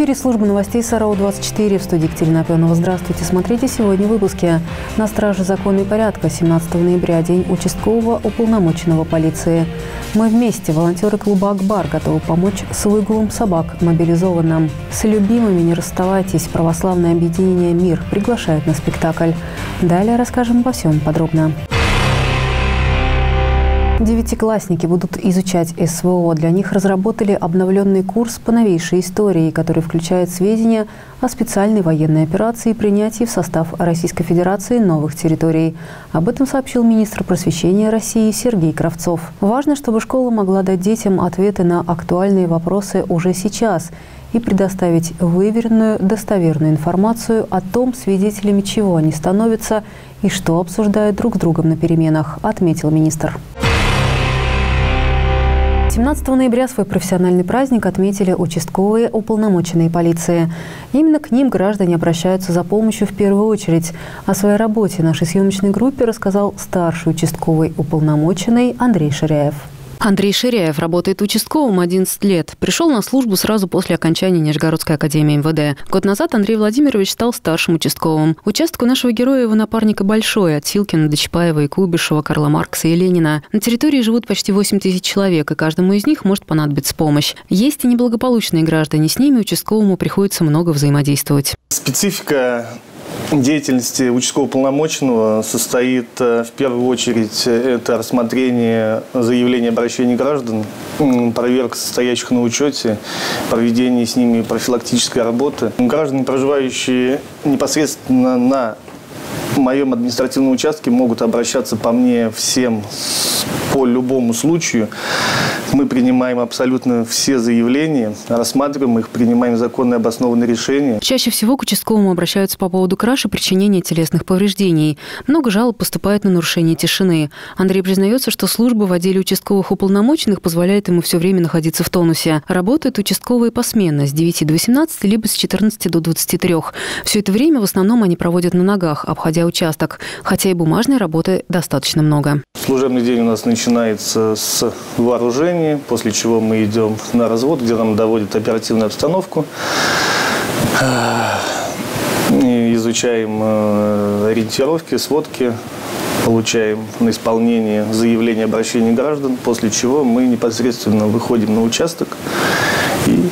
эфире служба новостей Сарау-24 в студии Екатерина Пионова. Здравствуйте. Смотрите сегодня в выпуске. На страже закона и порядка 17 ноября день участкового уполномоченного полиции. Мы вместе, волонтеры клуба «Акбар», готовы помочь с выгулом собак мобилизованным. С любимыми не расставайтесь. Православное объединение «Мир» приглашает на спектакль. Далее расскажем обо всем подробно. Девятиклассники будут изучать СВО. Для них разработали обновленный курс по новейшей истории, который включает сведения о специальной военной операции и принятии в состав Российской Федерации новых территорий. Об этом сообщил министр просвещения России Сергей Кравцов. Важно, чтобы школа могла дать детям ответы на актуальные вопросы уже сейчас и предоставить выверенную, достоверную информацию о том, свидетелями чего они становятся и что обсуждают друг с другом на переменах, отметил министр. 17 ноября свой профессиональный праздник отметили участковые уполномоченные полиции. Именно к ним граждане обращаются за помощью в первую очередь. О своей работе нашей съемочной группе рассказал старший участковый уполномоченный Андрей Ширяев. Андрей Ширяев работает участковым 11 лет. Пришел на службу сразу после окончания Нижегородской академии МВД. Год назад Андрей Владимирович стал старшим участковым. Участок у нашего героя его напарника большой, от Силкина до Чапаева и Куйбышева, Карла Маркса и Ленина. На территории живут почти 8 тысяч человек, и каждому из них может понадобиться помощь. Есть и неблагополучные граждане, с ними участковому приходится много взаимодействовать. Специфика деятельности участкового полномоченного состоит э, в первую очередь э, это рассмотрение заявлений обращений граждан, проверка состоящих на учете, проведение с ними профилактической работы. Граждане, проживающие непосредственно на моем административном участке, могут обращаться по мне всем по любому случаю. Мы принимаем абсолютно все заявления, рассматриваем их, принимаем законные обоснованные решения. Чаще всего к участковому обращаются по поводу краж и причинения телесных повреждений. Много жалоб поступает на нарушение тишины. Андрей признается, что служба в отделе участковых уполномоченных позволяет ему все время находиться в тонусе. Работают участковые посменно с 9 до 18, либо с 14 до 23. Все это время в основном они проводят на ногах, обходя участок, хотя и бумажной работы достаточно много. Служебный день у нас начинается с вооружения, после чего мы идем на развод, где нам доводят оперативную обстановку. Изучаем э, ориентировки, сводки, получаем на исполнение заявления обращения граждан, после чего мы непосредственно выходим на участок и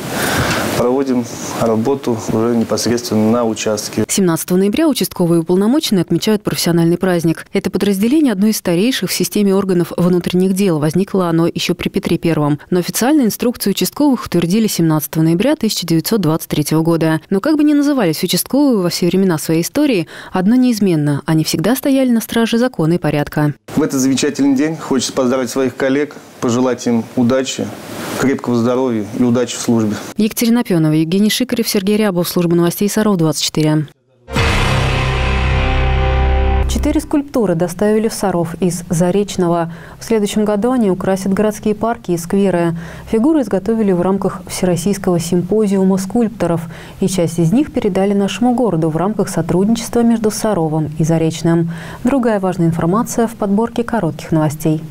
проводим работу уже непосредственно на участке. 17 ноября участковые уполномоченные отмечают профессиональный праздник. Это подразделение одно из старейших в системе органов внутренних дел. Возникло оно еще при Петре Первом. Но официальные инструкции участковых утвердили 17 ноября 1923 года. Но как бы ни назывались участковые во все времена своей истории, одно неизменно – они всегда стояли на страже закона и порядка. В этот замечательный день хочется поздравить своих коллег, пожелать им удачи, крепкого здоровья и удачи в службе. Екатерина Пионова, Евгений Шикарев, Сергей Рябов, служба новостей Саров 24. Четыре скульптуры доставили в Саров из Заречного. В следующем году они украсят городские парки и скверы. Фигуры изготовили в рамках Всероссийского симпозиума скульпторов, и часть из них передали нашему городу в рамках сотрудничества между Саровом и Заречным. Другая важная информация в подборке коротких новостей.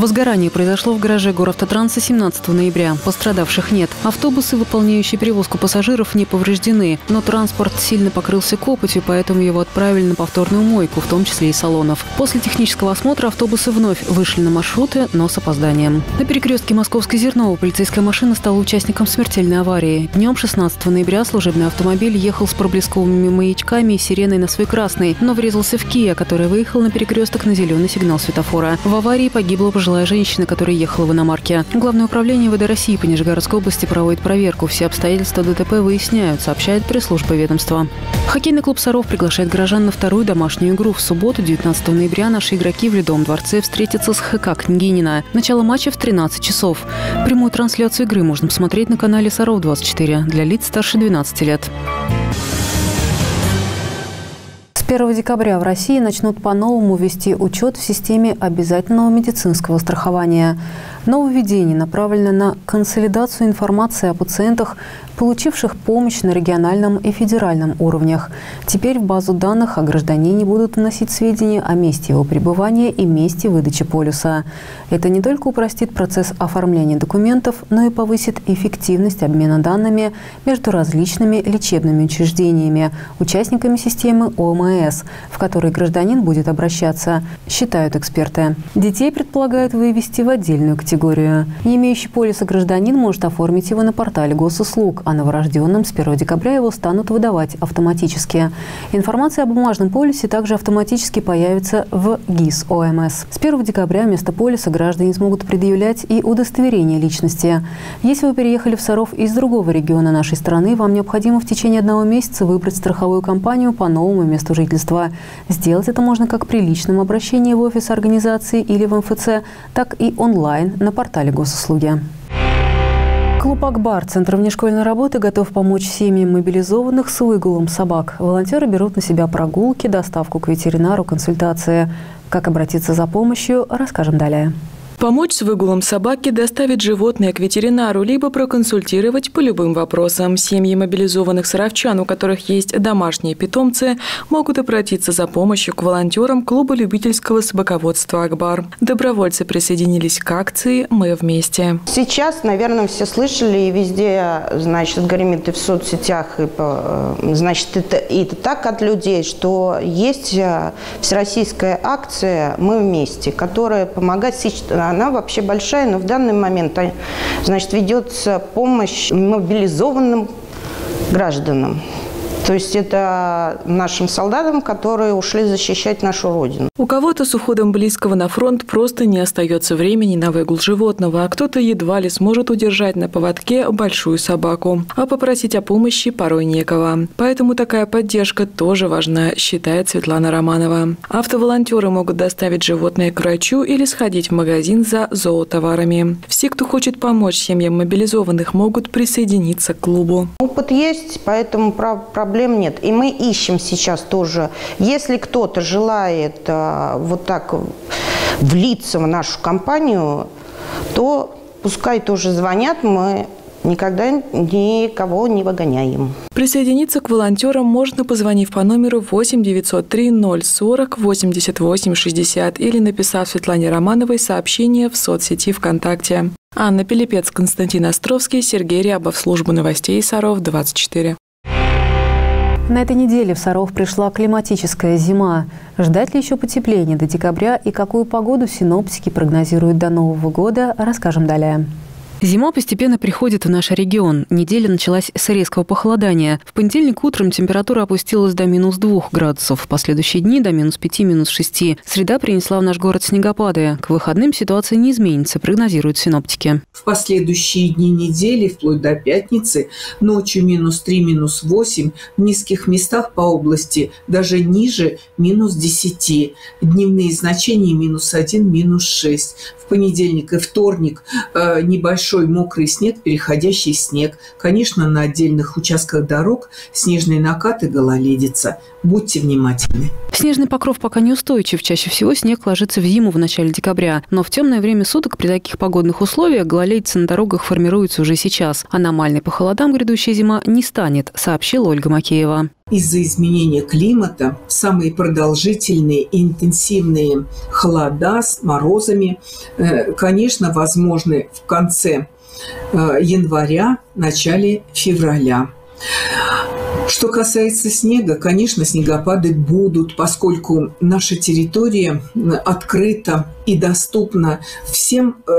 Возгорание произошло в гараже Гороавтотранса 17 ноября. Пострадавших нет. Автобусы, выполняющие перевозку пассажиров, не повреждены. Но транспорт сильно покрылся копотью, поэтому его отправили на повторную мойку, в том числе и салонов. После технического осмотра автобусы вновь вышли на маршруты, но с опозданием. На перекрестке Московской Зернова полицейская машина стала участником смертельной аварии. Днем 16 ноября служебный автомобиль ехал с проблесковыми маячками и сиреной на свой красный, но врезался в Кия, который выехал на перекресток на зеленый сигнал светофора. В аварии погибла пожилая пожилая женщина, которая ехала в иномарке. Главное управление ВД России по Нижегородской области проводит проверку. Все обстоятельства ДТП выясняют, сообщает пресс-служба ведомства. Хоккейный клуб «Саров» приглашает горожан на вторую домашнюю игру. В субботу, 19 ноября, наши игроки в Ледовом дворце встретятся с ХК Княгинина. Начало матча в 13 часов. Прямую трансляцию игры можно посмотреть на канале «Саров-24» для лиц старше 12 лет. 1 декабря в России начнут по-новому вести учет в системе обязательного медицинского страхования. Нововведение направлено на консолидацию информации о пациентах, получивших помощь на региональном и федеральном уровнях. Теперь в базу данных о гражданине будут вносить сведения о месте его пребывания и месте выдачи полюса. Это не только упростит процесс оформления документов, но и повысит эффективность обмена данными между различными лечебными учреждениями, участниками системы ОМС, в которой гражданин будет обращаться, считают эксперты. Детей предполагают вывести в отдельную категорию. Не имеющий полиса гражданин может оформить его на портале госуслуг, а новорожденным с 1 декабря его станут выдавать автоматически. Информация о бумажном полисе также автоматически появится в ГИС ОМС. С 1 декабря вместо полиса граждане смогут предъявлять и удостоверение личности. Если вы переехали в Саров из другого региона нашей страны, вам необходимо в течение одного месяца выбрать страховую компанию по новому месту жительства. Сделать это можно как при личном обращении в офис организации или в МФЦ, так и онлайн на портале госуслуги. Клуб «Акбар» Центр внешкольной работы готов помочь семьям мобилизованных с выгулом собак. Волонтеры берут на себя прогулки, доставку к ветеринару, консультации. Как обратиться за помощью, расскажем далее. Помочь с выгулом собаки, доставить животное к ветеринару, либо проконсультировать по любым вопросам. Семьи мобилизованных саровчан, у которых есть домашние питомцы, могут обратиться за помощью к волонтерам клуба любительского собаководства «Акбар». Добровольцы присоединились к акции «Мы вместе». Сейчас, наверное, все слышали и везде, значит, гремит и в соцсетях, и, значит, это, и это так от людей, что есть э, всероссийская акция «Мы вместе», которая помогает она вообще большая, но в данный момент, а, значит, ведется помощь мобилизованным гражданам. То есть это нашим солдатам, которые ушли защищать нашу Родину. У кого-то с уходом близкого на фронт просто не остается времени на выгул животного, а кто-то едва ли сможет удержать на поводке большую собаку. А попросить о помощи порой некого. Поэтому такая поддержка тоже важна, считает Светлана Романова. Автоволонтеры могут доставить животное к врачу или сходить в магазин за зоотоварами. Все, кто хочет помочь семьям мобилизованных, могут присоединиться к клубу. Опыт есть, поэтому проблем проблем нет. И мы ищем сейчас тоже, если кто-то желает а, вот так влиться в нашу компанию, то пускай тоже звонят, мы никогда никого не выгоняем. Присоединиться к волонтерам можно, позвонив по номеру 8 903 040 88 60 или написав Светлане Романовой сообщение в соцсети ВКонтакте. Анна Пилипец, Константин Островский, Сергей Рябов, служба новостей Саров, 24. На этой неделе в Саров пришла климатическая зима. Ждать ли еще потепления до декабря и какую погоду синоптики прогнозируют до Нового года, расскажем далее. Зима постепенно приходит в наш регион. Неделя началась с резкого похолодания. В понедельник утром температура опустилась до минус 2 градусов. В последующие дни до минус 5, минус 6. Среда принесла в наш город снегопады. К выходным ситуация не изменится, прогнозируют синоптики. В последующие дни недели, вплоть до пятницы, ночью минус 3, минус 8, в низких местах по области даже ниже минус 10. Дневные значения минус 1, минус 6. В понедельник и вторник э, небольшой большой мокрый снег, переходящий снег. Конечно, на отдельных участках дорог снежные накаты гололедица. Будьте внимательны. Снежный покров пока неустойчив. Чаще всего снег ложится в зиму в начале декабря. Но в темное время суток при таких погодных условиях гололедица на дорогах формируется уже сейчас. Аномальной по холодам грядущая зима не станет, сообщила Ольга Макеева. Из-за изменения климата самые продолжительные и интенсивные холода с морозами, э, конечно, возможны в конце э, января, начале февраля. Что касается снега, конечно, снегопады будут, поскольку наша территория открыта и доступна всем э,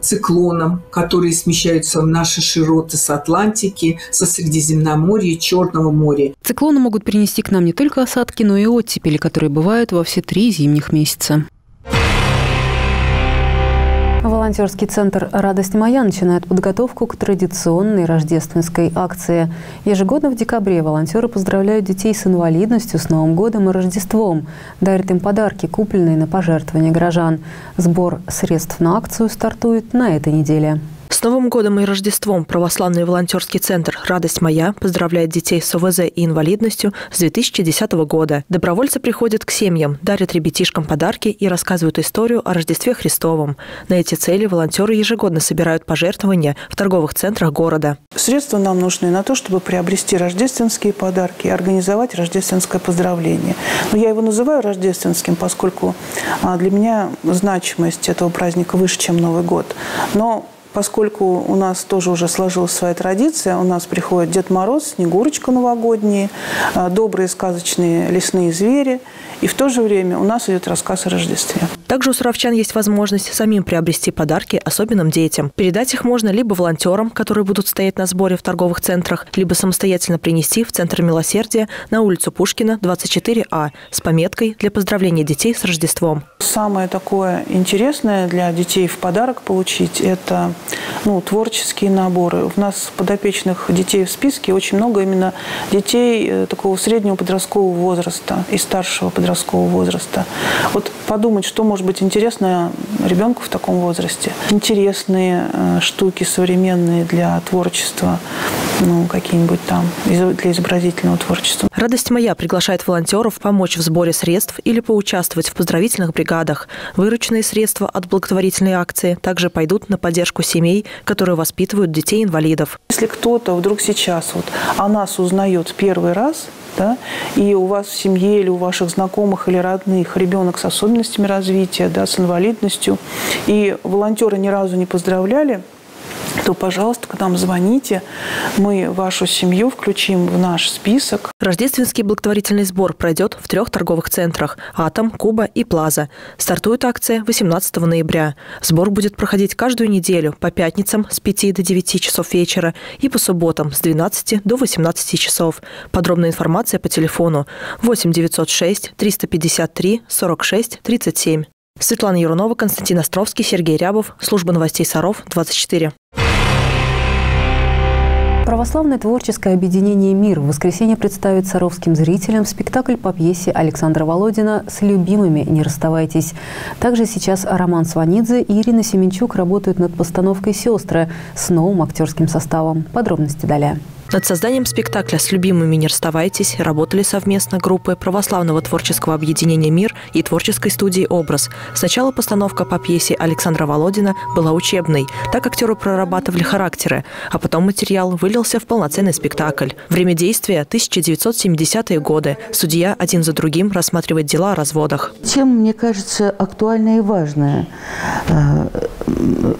циклонам, которые смещаются в наши широты с Атлантики, со Средиземноморья, Черного моря. Циклоны могут принести к нам не только осадки, но и оттепели, которые бывают во все три зимних месяца. Волонтерский центр «Радость моя» начинает подготовку к традиционной рождественской акции. Ежегодно в декабре волонтеры поздравляют детей с инвалидностью, с Новым годом и Рождеством, дарят им подарки, купленные на пожертвования горожан. Сбор средств на акцию стартует на этой неделе. С Новым годом и Рождеством православный волонтерский центр «Радость моя» поздравляет детей с ОВЗ и инвалидностью с 2010 года. Добровольцы приходят к семьям, дарят ребятишкам подарки и рассказывают историю о Рождестве Христовом. На эти цели волонтеры ежегодно собирают пожертвования в торговых центрах города. Средства нам нужны на то, чтобы приобрести рождественские подарки и организовать рождественское поздравление. Но я его называю рождественским, поскольку а, для меня значимость этого праздника выше, чем Новый год. Но Поскольку у нас тоже уже сложилась своя традиция, у нас приходит Дед Мороз, Снегурочка новогодние, а, добрые сказочные лесные звери, и в то же время у нас идет рассказ о Рождестве. Также у суровчан есть возможность самим приобрести подарки особенным детям. Передать их можно либо волонтерам, которые будут стоять на сборе в торговых центрах, либо самостоятельно принести в Центр милосердия на улицу Пушкина, 24А, с пометкой для поздравления детей с Рождеством. Самое такое интересное для детей в подарок получить – это ну, творческие наборы. У нас подопечных детей в списке очень много именно детей э, такого среднего подросткового возраста и старшего подросткового возраста. Вот подумать, что может быть интересно ребенку в таком возрасте. Интересные э, штуки современные для творчества, ну, какие-нибудь там, для изобразительного творчества. «Радость моя» приглашает волонтеров помочь в сборе средств или поучаствовать в поздравительных бригадах. Вырученные средства от благотворительной акции также пойдут на поддержку семей, которые воспитывают детей-инвалидов. Если кто-то вдруг сейчас вот о нас узнает первый раз, да, и у вас в семье или у ваших знакомых или родных ребенок с особенностями развития, да, с инвалидностью, и волонтеры ни разу не поздравляли, то, пожалуйста, к нам звоните. Мы вашу семью включим в наш список. Рождественский благотворительный сбор пройдет в трех торговых центрах – «Атом», «Куба» и «Плаза». Стартует акция 18 ноября. Сбор будет проходить каждую неделю по пятницам с 5 до 9 часов вечера и по субботам с 12 до 18 часов. Подробная информация по телефону 8 906 353 46 37. Светлана Юрунова, Константин Островский, Сергей Рябов. Служба новостей Саров, 24. Православное творческое объединение «Мир» в воскресенье представит саровским зрителям спектакль по пьесе Александра Володина «С любимыми не расставайтесь». Также сейчас Роман Сванидзе и Ирина Семенчук работают над постановкой «Сестры» с новым актерским составом. Подробности далее. Над созданием спектакля «С любимыми не расставайтесь» работали совместно группы православного творческого объединения «Мир» и творческой студии «Образ». Сначала постановка по пьесе Александра Володина была учебной, так актеры прорабатывали характеры, а потом материал вылился в полноценный спектакль. Время действия – 1970-е годы. Судья один за другим рассматривает дела о разводах. Тема, мне кажется, актуальная и важная. Э,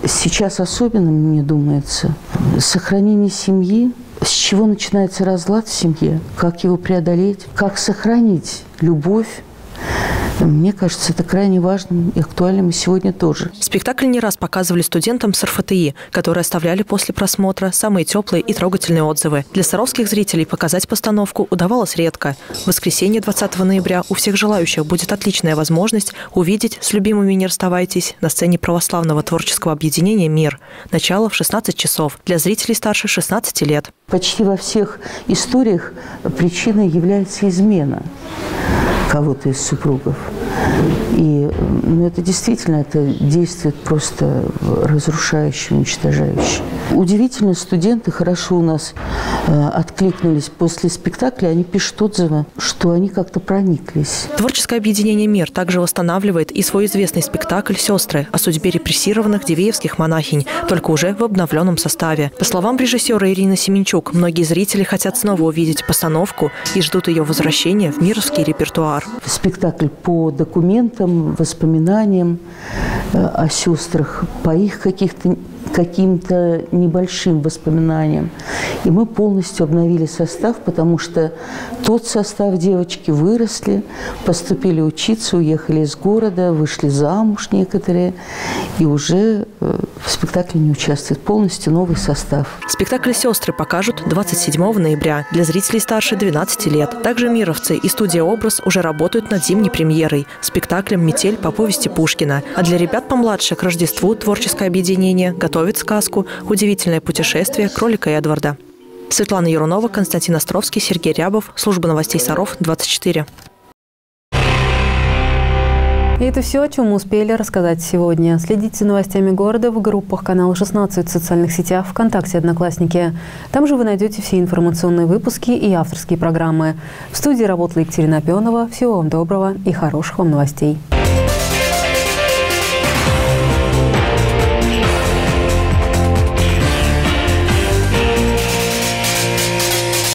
сейчас особенно, мне думается, сохранение семьи, с чего начинается разлад в семье, как его преодолеть, как сохранить любовь, мне кажется, это крайне важным и актуальным и сегодня тоже. Спектакль не раз показывали студентам с РФТИ, которые оставляли после просмотра самые теплые и трогательные отзывы. Для саровских зрителей показать постановку удавалось редко. В воскресенье 20 ноября у всех желающих будет отличная возможность увидеть «С любимыми не расставайтесь» на сцене православного творческого объединения «Мир». Начало в 16 часов. Для зрителей старше 16 лет. Почти во всех историях причиной является измена кого-то из супругов. И ну, это действительно это действует просто разрушающе, уничтожающе. Удивительно, студенты хорошо у нас э, откликнулись после спектакля. Они пишут отзывы, что они как-то прониклись. Творческое объединение «Мир» также восстанавливает и свой известный спектакль «Сестры» о судьбе репрессированных дивеевских монахинь, только уже в обновленном составе. По словам режиссера Ирины Семенчук, многие зрители хотят снова увидеть постановку и ждут ее возвращения в мировский репертуар. Спектакль по документам, воспоминаниям э, о сестрах, по их каких-то каким-то небольшим воспоминаниям. И мы полностью обновили состав, потому что тот состав девочки выросли, поступили учиться, уехали из города, вышли замуж некоторые, и уже э, в спектакле не участвует полностью новый состав. Спектакль «Сестры» покажут 27 ноября для зрителей старше 12 лет. Также «Мировцы» и студия «Образ» уже работают над зимней премьерой – спектаклем «Метель» по повести Пушкина. А для ребят помладше к Рождеству творческое объединение готовит сказку «Удивительное путешествие кролика Эдварда». Светлана Ерунова, Константин Островский, Сергей Рябов. Служба новостей Саров, 24. И это все, о чем мы успели рассказать сегодня. Следите за новостями города в группах канала 16 в социальных сетях ВКонтакте Одноклассники. Там же вы найдете все информационные выпуски и авторские программы. В студии работала Екатерина Пионова. Всего вам доброго и хороших вам новостей.